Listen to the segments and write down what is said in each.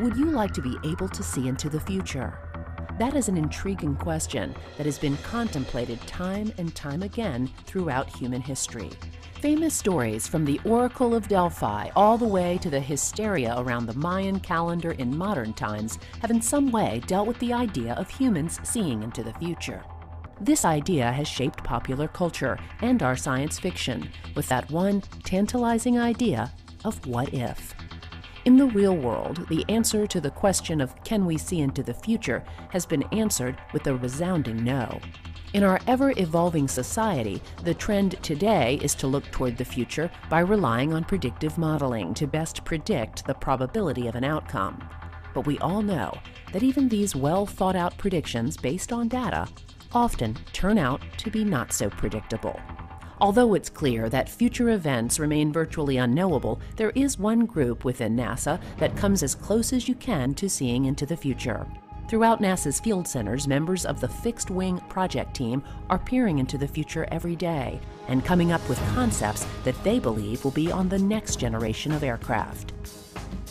Would you like to be able to see into the future? That is an intriguing question that has been contemplated time and time again throughout human history. Famous stories from the Oracle of Delphi all the way to the hysteria around the Mayan calendar in modern times have in some way dealt with the idea of humans seeing into the future. This idea has shaped popular culture and our science fiction with that one tantalizing idea of what if. In the real world, the answer to the question of can we see into the future has been answered with a resounding no. In our ever evolving society, the trend today is to look toward the future by relying on predictive modeling to best predict the probability of an outcome. But we all know that even these well thought out predictions based on data often turn out to be not so predictable. Although it's clear that future events remain virtually unknowable, there is one group within NASA that comes as close as you can to seeing into the future. Throughout NASA's field centers, members of the Fixed Wing Project Team are peering into the future every day and coming up with concepts that they believe will be on the next generation of aircraft.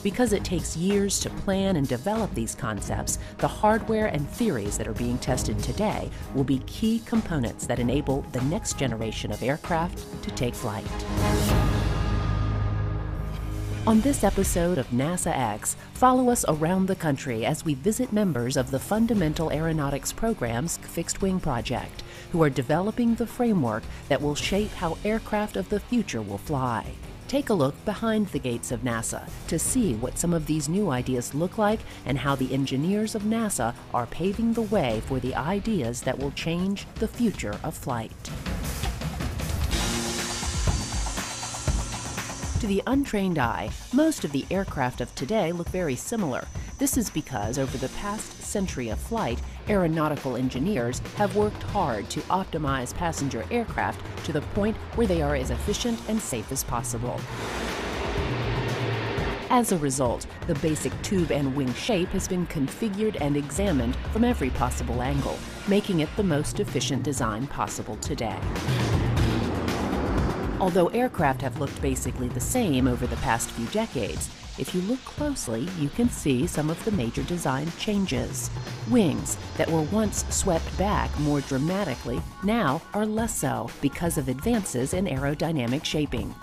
Because it takes years to plan and develop these concepts, the hardware and theories that are being tested today will be key components that enable the next generation of aircraft to take flight. On this episode of NASA X, follow us around the country as we visit members of the Fundamental Aeronautics Program's Fixed Wing Project, who are developing the framework that will shape how aircraft of the future will fly. Take a look behind the gates of NASA to see what some of these new ideas look like and how the engineers of NASA are paving the way for the ideas that will change the future of flight. To the untrained eye, most of the aircraft of today look very similar. This is because over the past century of flight, aeronautical engineers have worked hard to optimize passenger aircraft to the point where they are as efficient and safe as possible. As a result, the basic tube and wing shape has been configured and examined from every possible angle, making it the most efficient design possible today. Although aircraft have looked basically the same over the past few decades, if you look closely, you can see some of the major design changes. Wings that were once swept back more dramatically now are less so because of advances in aerodynamic shaping.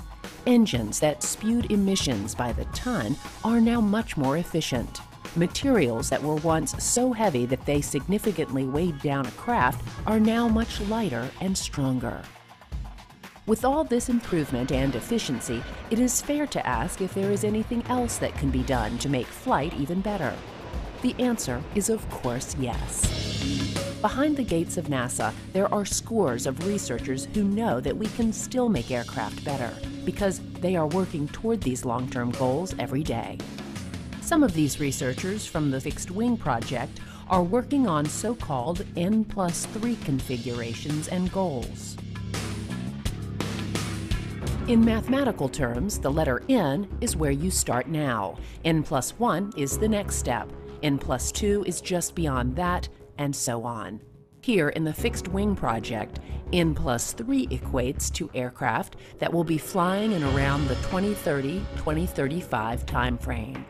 Engines that spewed emissions by the ton are now much more efficient. Materials that were once so heavy that they significantly weighed down a craft are now much lighter and stronger. With all this improvement and efficiency, it is fair to ask if there is anything else that can be done to make flight even better. The answer is of course yes. Behind the gates of NASA, there are scores of researchers who know that we can still make aircraft better because they are working toward these long-term goals every day. Some of these researchers from the Fixed Wing Project are working on so-called N plus 3 configurations and goals. In mathematical terms, the letter n is where you start now. n plus 1 is the next step. n plus 2 is just beyond that, and so on. Here in the Fixed Wing Project, n plus 3 equates to aircraft that will be flying in around the 2030-2035 timeframe.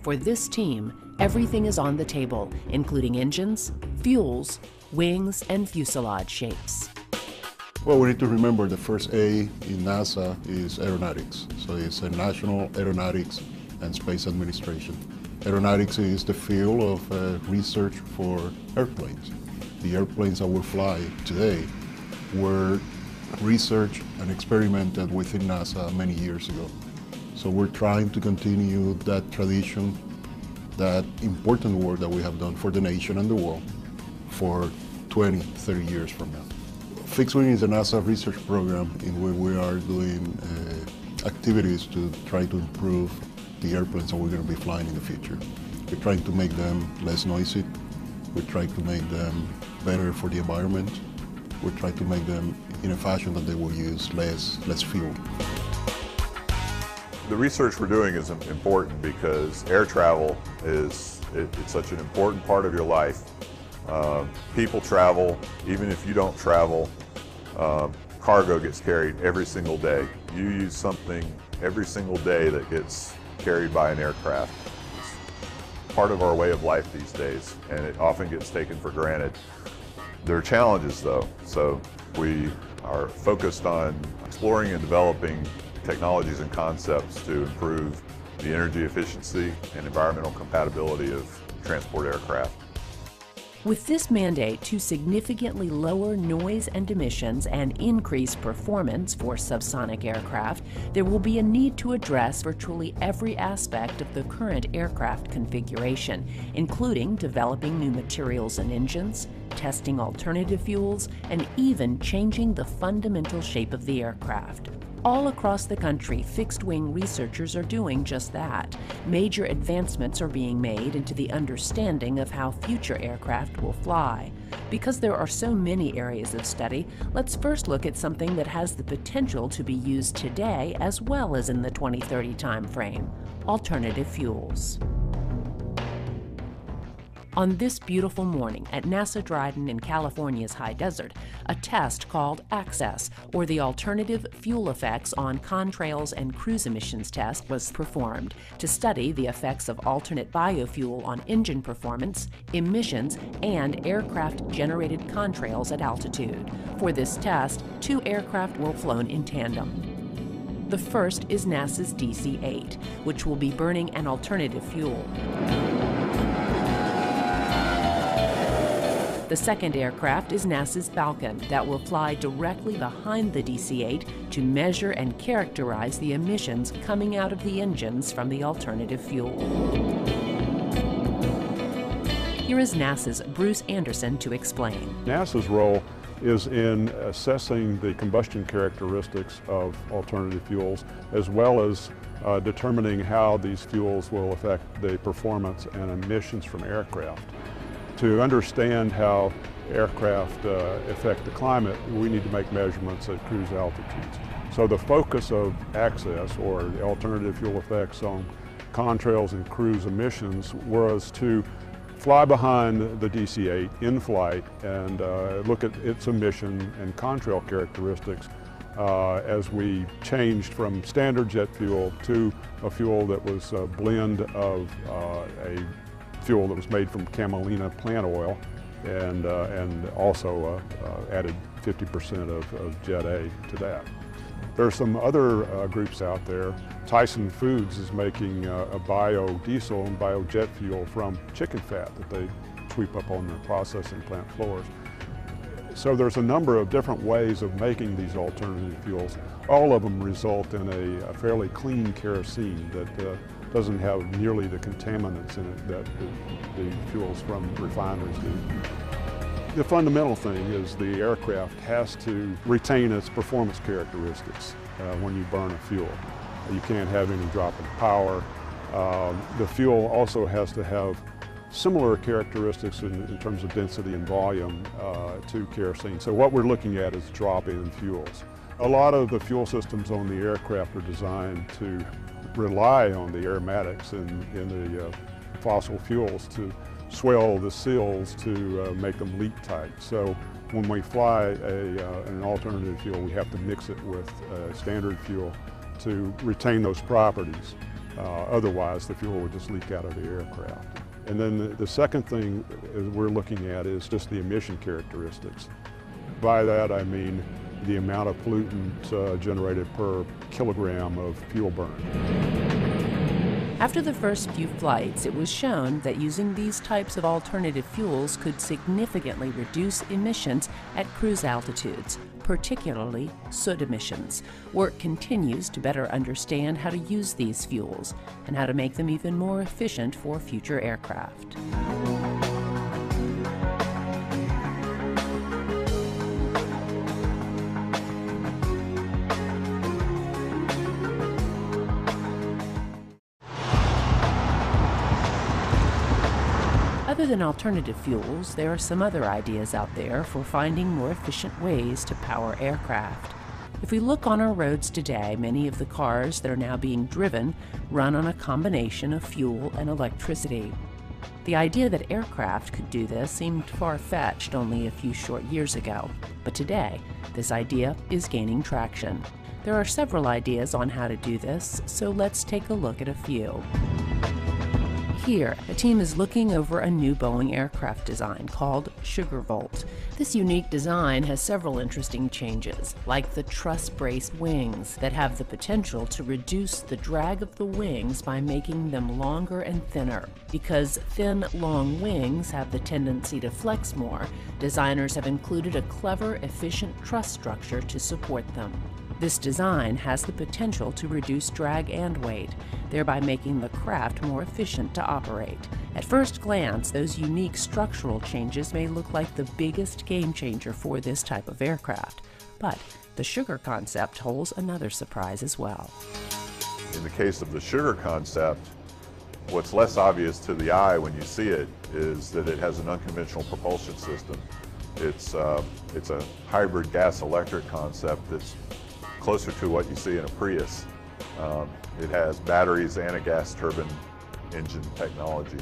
For this team, everything is on the table, including engines, fuels, wings, and fuselage shapes. Well, we need to remember the first A in NASA is aeronautics. So it's a National Aeronautics and Space Administration. Aeronautics is the field of uh, research for airplanes. The airplanes that will fly today were researched and experimented within NASA many years ago. So we're trying to continue that tradition, that important work that we have done for the nation and the world for 20, 30 years from now. Fixed Wing is a NASA research program in which we are doing uh, activities to try to improve the airplanes that we're going to be flying in the future. We're trying to make them less noisy. We're trying to make them better for the environment. We're trying to make them in a fashion that they will use less, less fuel. The research we're doing is important because air travel is it, it's such an important part of your life. Uh, people travel, even if you don't travel, uh, cargo gets carried every single day. You use something every single day that gets carried by an aircraft. It's part of our way of life these days, and it often gets taken for granted. There are challenges though, so we are focused on exploring and developing technologies and concepts to improve the energy efficiency and environmental compatibility of transport aircraft. With this mandate to significantly lower noise and emissions and increase performance for subsonic aircraft, there will be a need to address virtually every aspect of the current aircraft configuration, including developing new materials and engines, testing alternative fuels, and even changing the fundamental shape of the aircraft. All across the country, fixed wing researchers are doing just that. Major advancements are being made into the understanding of how future aircraft will fly. Because there are so many areas of study, let's first look at something that has the potential to be used today as well as in the 2030 timeframe alternative fuels. On this beautiful morning at NASA Dryden in California's high desert, a test called ACCESS, or the Alternative Fuel Effects on Contrails and Cruise Emissions test, was performed to study the effects of alternate biofuel on engine performance, emissions, and aircraft generated contrails at altitude. For this test, two aircraft were flown in tandem. The first is NASA's DC 8, which will be burning an alternative fuel. The second aircraft is NASA's Falcon that will fly directly behind the DC 8 to measure and characterize the emissions coming out of the engines from the alternative fuel. Here is NASA's Bruce Anderson to explain. NASA's role is in assessing the combustion characteristics of alternative fuels as well as uh, determining how these fuels will affect the performance and emissions from aircraft to understand how aircraft uh, affect the climate, we need to make measurements at cruise altitudes. So the focus of ACCESS, or alternative fuel effects on contrails and cruise emissions, was to fly behind the DC-8 in flight and uh, look at its emission and contrail characteristics uh, as we changed from standard jet fuel to a fuel that was a blend of uh, a fuel that was made from camelina plant oil and, uh, and also uh, uh, added 50% of, of, Jet A to that. There are some other uh, groups out there. Tyson Foods is making uh, a biodiesel and biojet fuel from chicken fat that they sweep up on their processing plant floors. So there's a number of different ways of making these alternative fuels. All of them result in a, a fairly clean kerosene that doesn't have nearly the contaminants in it that the, the fuels from refineries do. The fundamental thing is the aircraft has to retain its performance characteristics uh, when you burn a fuel. You can't have any drop in power. Um, the fuel also has to have similar characteristics in, in terms of density and volume uh, to kerosene. So what we're looking at is drop-in fuels. A lot of the fuel systems on the aircraft are designed to rely on the aromatics and, in the uh, fossil fuels to swell the seals to uh, make them leak tight. So when we fly a, uh, an alternative fuel, we have to mix it with standard fuel to retain those properties. Uh, otherwise, the fuel would just leak out of the aircraft. And then the, the second thing we're looking at is just the emission characteristics. By that I mean the amount of pollutant uh, generated per kilogram of fuel burn. After the first few flights, it was shown that using these types of alternative fuels could significantly reduce emissions at cruise altitudes, particularly soot emissions. Work continues to better understand how to use these fuels and how to make them even more efficient for future aircraft. Than alternative fuels, there are some other ideas out there for finding more efficient ways to power aircraft. If we look on our roads today, many of the cars that are now being driven run on a combination of fuel and electricity. The idea that aircraft could do this seemed far fetched only a few short years ago, but today, this idea is gaining traction. There are several ideas on how to do this, so let's take a look at a few. Here, a team is looking over a new Boeing aircraft design called Sugar Volt. This unique design has several interesting changes, like the truss brace wings that have the potential to reduce the drag of the wings by making them longer and thinner. Because thin, long wings have the tendency to flex more, designers have included a clever, efficient truss structure to support them. This design has the potential to reduce drag and weight, thereby making the craft more efficient to operate. At first glance, those unique structural changes may look like the biggest game changer for this type of aircraft, but the sugar concept holds another surprise as well. In the case of the sugar concept, what's less obvious to the eye when you see it is that it has an unconventional propulsion system. It's, uh, it's a hybrid gas-electric concept that's closer to what you see in a Prius. Um, it has batteries and a gas turbine engine technology.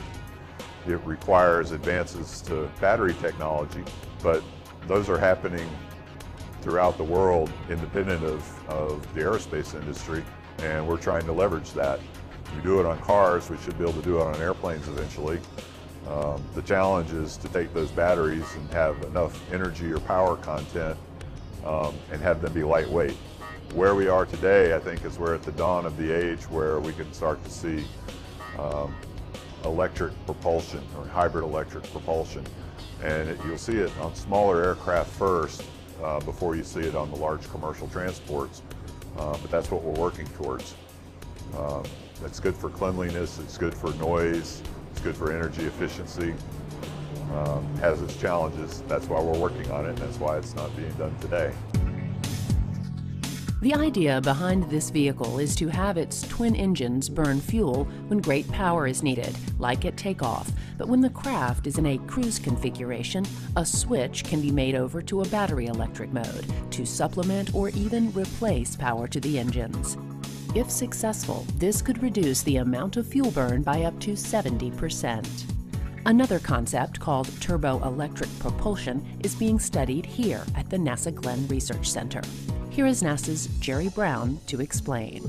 It requires advances to battery technology, but those are happening throughout the world independent of, of the aerospace industry, and we're trying to leverage that. We do it on cars, we should be able to do it on airplanes eventually. Um, the challenge is to take those batteries and have enough energy or power content um, and have them be lightweight where we are today, I think, is we're at the dawn of the age where we can start to see um, electric propulsion or hybrid electric propulsion. And it, you'll see it on smaller aircraft first uh, before you see it on the large commercial transports. Uh, but that's what we're working towards. Um, it's good for cleanliness, it's good for noise, it's good for energy efficiency. Um, has its challenges. That's why we're working on it, and that's why it's not being done today. The idea behind this vehicle is to have its twin engines burn fuel when great power is needed, like at takeoff. But when the craft is in a cruise configuration, a switch can be made over to a battery electric mode to supplement or even replace power to the engines. If successful, this could reduce the amount of fuel burn by up to 70%. Another concept called turboelectric propulsion is being studied here at the NASA Glenn Research Center. Here is NASA's Jerry Brown to explain.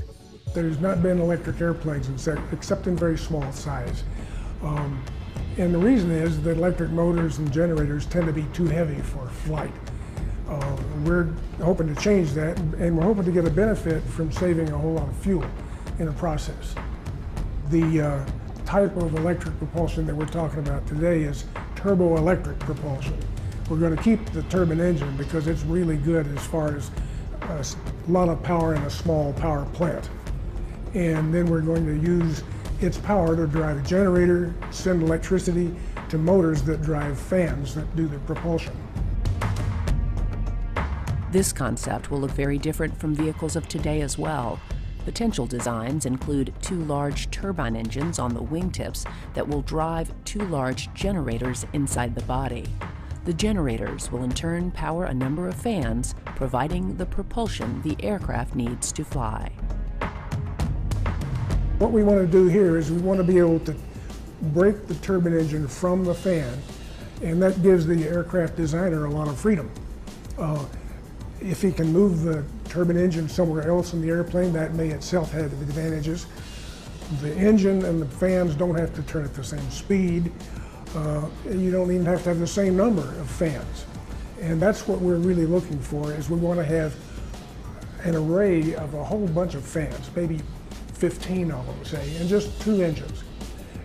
There's not been electric airplanes except in very small size. Um, and the reason is that electric motors and generators tend to be too heavy for flight. Uh, we're hoping to change that, and we're hoping to get a benefit from saving a whole lot of fuel in the process. The uh, type of electric propulsion that we're talking about today is turboelectric propulsion. We're going to keep the turbine engine because it's really good as far as a lot of power in a small power plant. And then we're going to use its power to drive a generator, send electricity to motors that drive fans that do the propulsion. This concept will look very different from vehicles of today as well. Potential designs include two large turbine engines on the wingtips that will drive two large generators inside the body. The generators will in turn power a number of fans, providing the propulsion the aircraft needs to fly. What we want to do here is we want to be able to break the turbine engine from the fan, and that gives the aircraft designer a lot of freedom. Uh, if he can move the turbine engine somewhere else in the airplane, that may itself have advantages. The engine and the fans don't have to turn at the same speed. Uh, you don't even have to have the same number of fans. And that's what we're really looking for is we want to have an array of a whole bunch of fans, maybe 15 of them, say, and just two engines.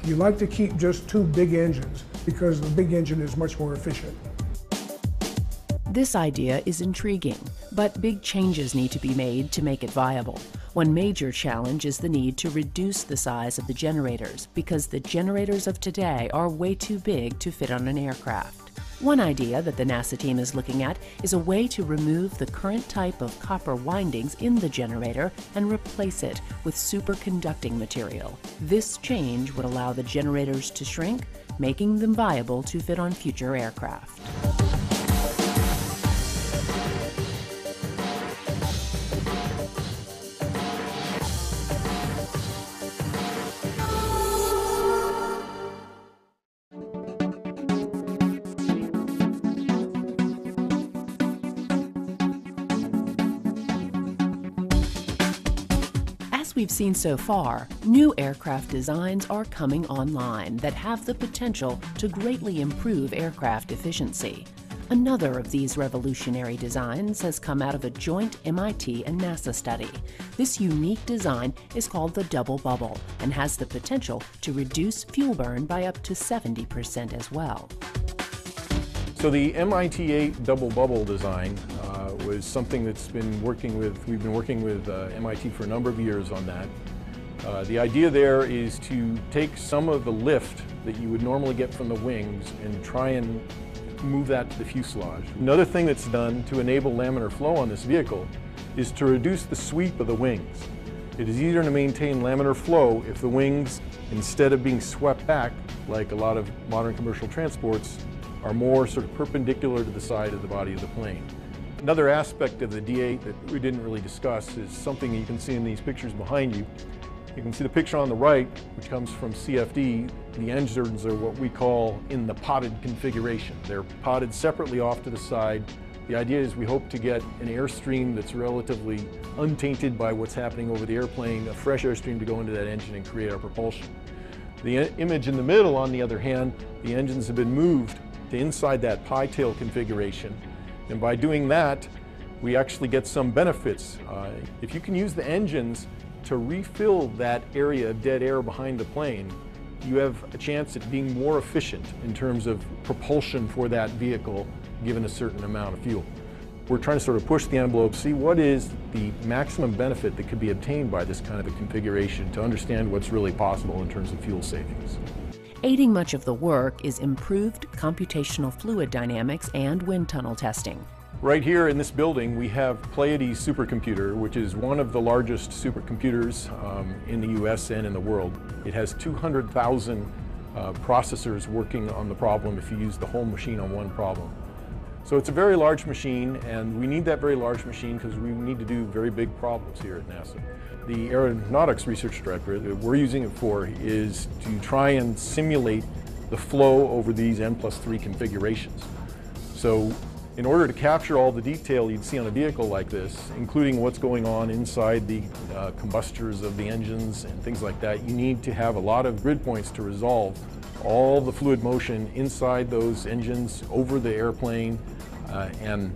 You like to keep just two big engines because the big engine is much more efficient. This idea is intriguing, but big changes need to be made to make it viable. One major challenge is the need to reduce the size of the generators because the generators of today are way too big to fit on an aircraft. One idea that the NASA team is looking at is a way to remove the current type of copper windings in the generator and replace it with superconducting material. This change would allow the generators to shrink, making them viable to fit on future aircraft. Seen so far, new aircraft designs are coming online that have the potential to greatly improve aircraft efficiency. Another of these revolutionary designs has come out of a joint MIT and NASA study. This unique design is called the double bubble and has the potential to reduce fuel burn by up to 70% as well. So the MIT D8 double bubble design was something that's been working with, we've been working with uh, MIT for a number of years on that. Uh, the idea there is to take some of the lift that you would normally get from the wings and try and move that to the fuselage. Another thing that's done to enable laminar flow on this vehicle is to reduce the sweep of the wings. It is easier to maintain laminar flow if the wings, instead of being swept back like a lot of modern commercial transports, are more sort of perpendicular to the side of the body of the plane. Another aspect of the D8 that we didn't really discuss is something you can see in these pictures behind you. You can see the picture on the right, which comes from CFD. The engines are what we call in the podded configuration. They're podded separately off to the side. The idea is we hope to get an airstream that's relatively untainted by what's happening over the airplane, a fresh airstream to go into that engine and create our propulsion. The image in the middle, on the other hand, the engines have been moved to inside that pi tail configuration. And by doing that, we actually get some benefits. Uh, if you can use the engines to refill that area of dead air behind the plane, you have a chance at being more efficient in terms of propulsion for that vehicle given a certain amount of fuel. We're trying to sort of push the envelope, see what is the maximum benefit that could be obtained by this kind of a configuration to understand what's really possible in terms of fuel savings. Aiding much of the work is improved computational fluid dynamics and wind tunnel testing. Right here in this building, we have Pleiades supercomputer, which is one of the largest supercomputers um, in the US and in the world. It has 200,000 uh, processors working on the problem if you use the whole machine on one problem. So it's a very large machine, and we need that very large machine because we need to do very big problems here at NASA. The Aeronautics Research Director that we're using it for is to try and simulate the flow over these N plus 3 configurations. So in order to capture all the detail you'd see on a vehicle like this, including what's going on inside the uh, combustors of the engines and things like that, you need to have a lot of grid points to resolve all the fluid motion inside those engines, over the airplane, uh, and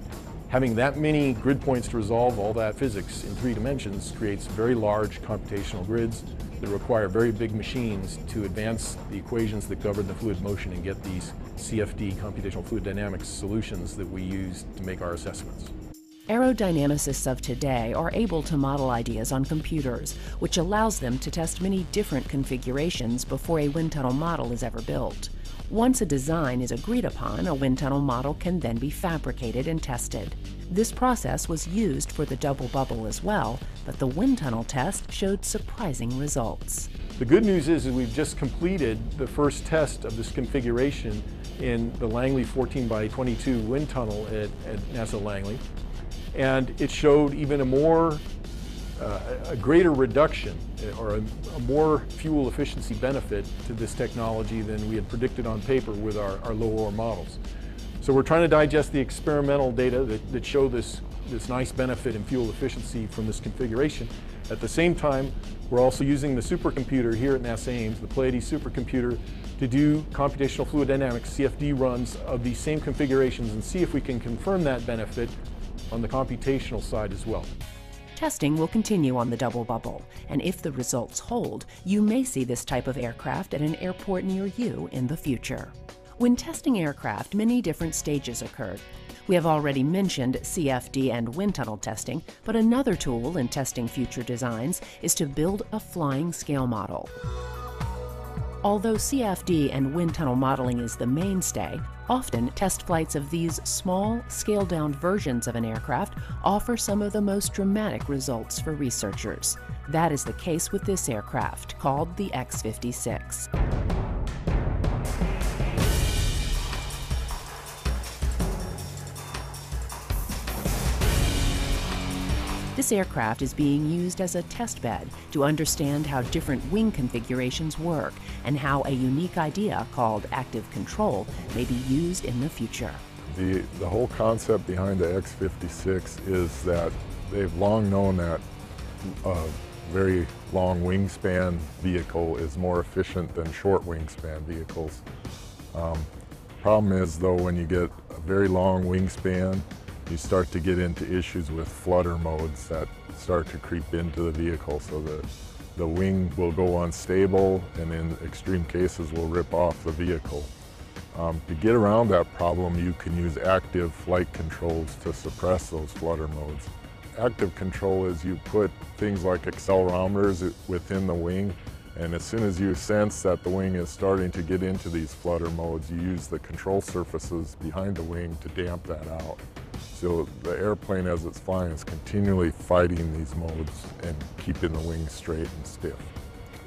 having that many grid points to resolve all that physics in three dimensions creates very large computational grids that require very big machines to advance the equations that govern the fluid motion and get these CFD, computational fluid dynamics solutions that we use to make our assessments. Aerodynamicists of today are able to model ideas on computers, which allows them to test many different configurations before a wind tunnel model is ever built. Once a design is agreed upon, a wind tunnel model can then be fabricated and tested. This process was used for the double bubble as well, but the wind tunnel test showed surprising results. The good news is that we've just completed the first test of this configuration in the Langley 14 by 22 wind tunnel at, at NASA Langley. And it showed even a more, uh, a greater reduction uh, or a, a, more fuel efficiency benefit to this technology than we had predicted on paper with our, our low-order models. So we're trying to digest the experimental data that, that show this, this nice benefit in fuel efficiency from this configuration. At the same time, we're also using the supercomputer here at NASA Ames, the Pleiades supercomputer, to do computational fluid dynamics, CFD runs of these same configurations and see if we can confirm that benefit on the computational side as well. Testing will continue on the double bubble, and if the results hold, you may see this type of aircraft at an airport near you in the future. When testing aircraft, many different stages occurred. We have already mentioned CFD and wind tunnel testing, but another tool in testing future designs is to build a flying scale model. Although CFD and wind tunnel modeling is the mainstay, often test flights of these small, scaled down versions of an aircraft offer some of the most dramatic results for researchers. That is the case with this aircraft, called the X 56. This aircraft is being used as a test bed to understand how different wing configurations work and how a unique idea called active control may be used in the future. The, the whole concept behind the X-56 is that they've long known that a very long wingspan vehicle is more efficient than short wingspan vehicles. Um, problem is though when you get a very long wingspan you start to get into issues with flutter modes that start to creep into the vehicle so that the wing will go unstable and in extreme cases will rip off the vehicle. Um, to get around that problem, you can use active flight controls to suppress those flutter modes. Active control is you put things like accelerometers within the wing, and as soon as you sense that the wing is starting to get into these flutter modes, you use the control surfaces behind the wing to damp that out. So the airplane as it's flying is continually fighting these modes and keeping the wings straight and stiff.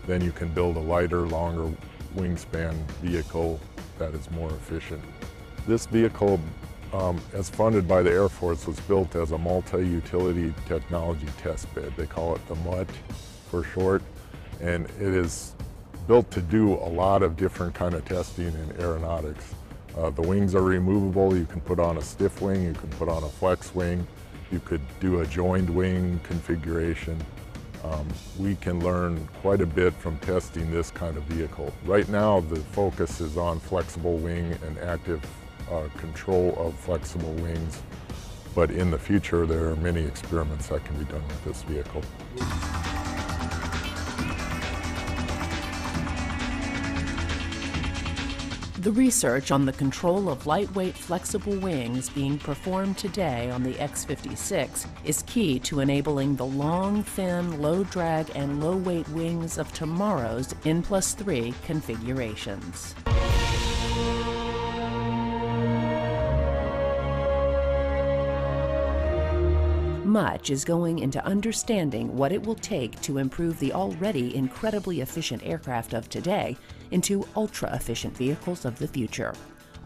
Then you can build a lighter, longer wingspan vehicle that is more efficient. This vehicle, um, as funded by the Air Force, was built as a multi-utility technology test bed. They call it the MUTT for short, and it is built to do a lot of different kind of testing in aeronautics. Uh, the wings are removable. You can put on a stiff wing, you can put on a flex wing, you could do a joined wing configuration. Um, we can learn quite a bit from testing this kind of vehicle. Right now, the focus is on flexible wing and active uh, control of flexible wings. But in the future, there are many experiments that can be done with this vehicle. The research on the control of lightweight flexible wings being performed today on the X-56 is key to enabling the long, thin, low drag and low weight wings of tomorrow's N plus 3 configurations. Much is going into understanding what it will take to improve the already incredibly efficient aircraft of today into ultra efficient vehicles of the future.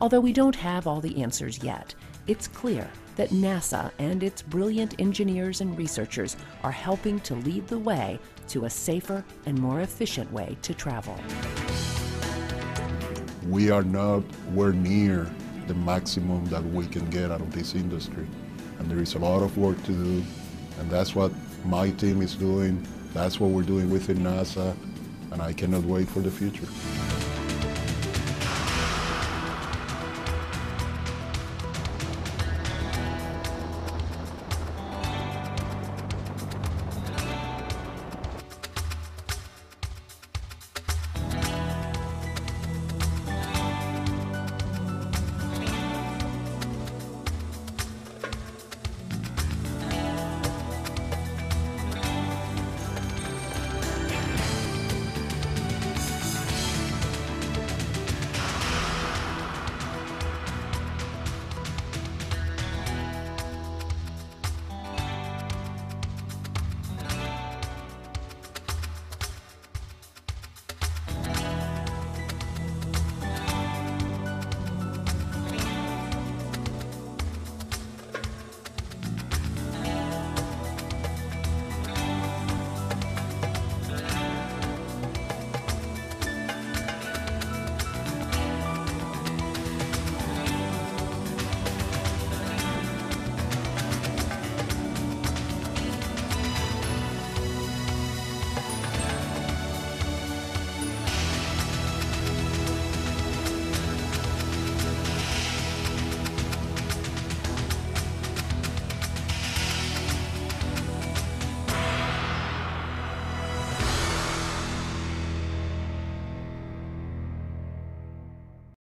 Although we don't have all the answers yet, it's clear that NASA and its brilliant engineers and researchers are helping to lead the way to a safer and more efficient way to travel. We are not where near the maximum that we can get out of this industry. And there is a lot of work to do, and that's what my team is doing. That's what we're doing within NASA, and I cannot wait for the future.